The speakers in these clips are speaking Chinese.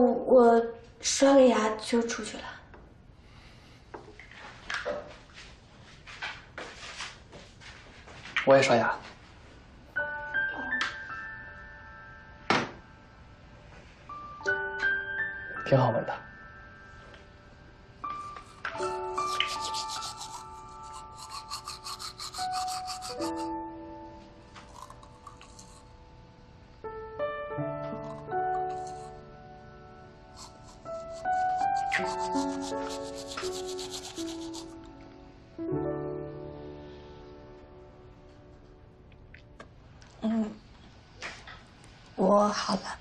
我刷个牙就出去了。我也刷牙。挺好闻的。我好了。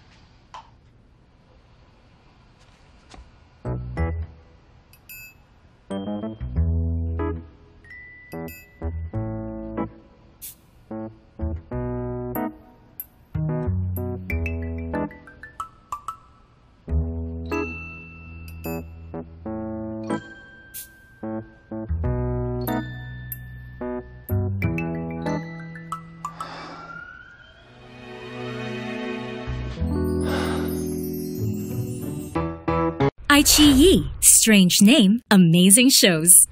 iQIYI, strange name, amazing shows.